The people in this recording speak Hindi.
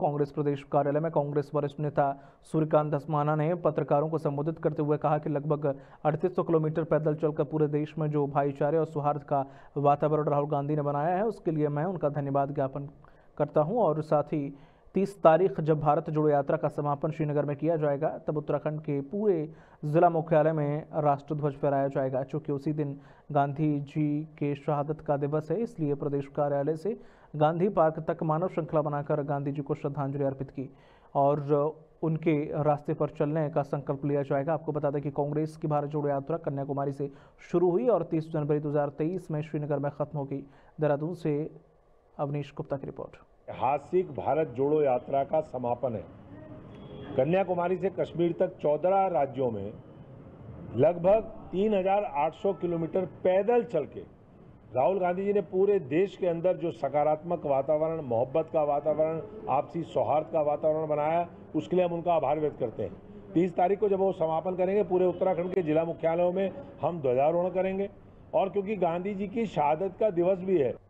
कांग्रेस प्रदेश कार्यालय में कांग्रेस वरिष्ठ नेता सूर्यकांत धस्माना ने पत्रकारों को संबोधित करते हुए कहा कि लगभग 3800 किलोमीटर पैदल चलकर पूरे देश में जो भाईचारे और सौहार्द का वातावरण राहुल गांधी ने बनाया है, उसके लिए मैं उनका धन्यवाद ज्ञापन करता हूँ और साथ ही तीस तारीख जब भारत जोड़ो यात्रा का समापन श्रीनगर में किया जाएगा, तब उत्तराखंड के पूरे जिला मुख्यालय में राष्ट्रध्वज फहराया जाएगा चूँकि उसी दिन गांधी जी के शहादत का दिवस है। इसलिए प्रदेश कार्यालय से गांधी पार्क तक मानव श्रृंखला बनाकर गांधी जी को श्रद्धांजलि अर्पित की और उनके रास्ते पर चलने का संकल्प लिया जाएगा। आपको बता दें कि कांग्रेस की भारत जोड़ो यात्रा कन्याकुमारी से शुरू हुई और 30 जनवरी 2023 में श्रीनगर में खत्म हो गई देहरादून से अवनीश गुप्ता की रिपोर्ट। ऐतिहासिक भारत जोड़ो यात्रा का समापन है। कन्याकुमारी से कश्मीर तक 14 राज्यों में लगभग 3,800 किलोमीटर पैदल चल के राहुल गांधी जी ने पूरे देश के अंदर जो सकारात्मक वातावरण मोहब्बत का वातावरण आपसी सौहार्द का वातावरण बनाया उसके लिए हम उनका आभार व्यक्त करते हैं। तीस तारीख को जब वो समापन करेंगे पूरे उत्तराखंड के जिला मुख्यालयों में हम ध्वजारोहण करेंगे। और क्योंकि गांधी जी की शहादत का दिवस भी है